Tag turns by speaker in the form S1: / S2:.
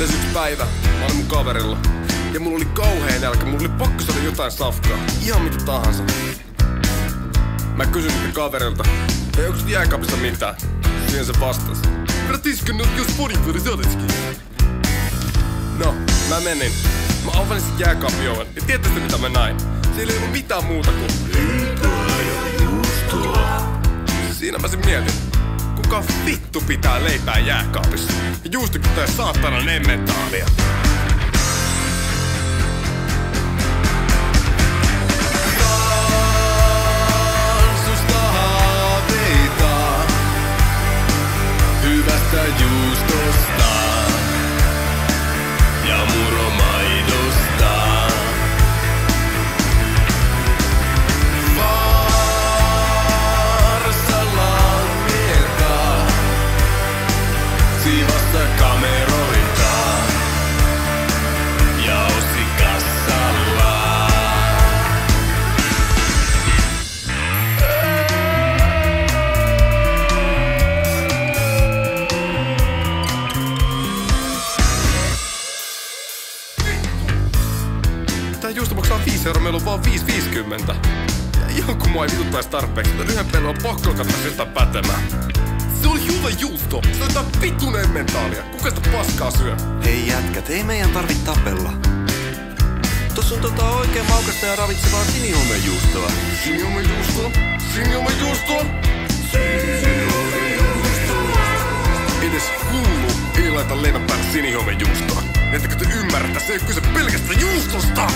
S1: Tässä yksi päivä, mä olin mun kaverilla. Ja mulla oli kauheen nälkä, mulla oli pakko saada jotain safkaa. Ihan mitä tahansa. Mä kysyin sitä kaverilta, ei onko jääkaapissa mitään? Siihen se vastasi. Bratiska, no jos podin saadetkin. No, mä menin. Mä avasin sit jääkaapin oven. Ja tietysti mitä mä näin? Siellä ei ollut mitään muuta kuin... Siinä mä sen mietin. Kuka vittu pitää leipää jääkaapissa? Ja saatana emmentaalia. Susta haaveita hyvästä juustosta Tää juusto maksaa 5 euroa, meillä on vaan 5,50. Ja ihan kun mua ei vituttais tarpeeksi, että yhden pelon on pakko katsoa jotain pätemään. Se oli hyvä juusto. Se on jotain mentaalia. Kuka sitä paskaa syö?
S2: Hei jätkät, ei meidän tarvit tapella. Tossa on tota oikein maukasta ja ravitsevaa sinihuumejuustoa.
S1: Sinjomejuusto? Sinjomejuusto? laita leivän päälle sinihomejuustoa. Ettekö te ymmärrä, tässä ei ole kyse pelkästä juustosta!